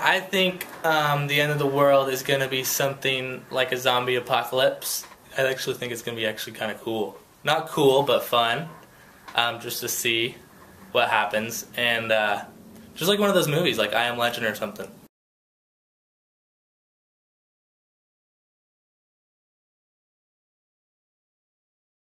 I think um, the end of the world is going to be something like a zombie apocalypse. I actually think it's going to be actually kind of cool. Not cool, but fun. Um, just to see what happens. And uh, just like one of those movies, like I Am Legend or something.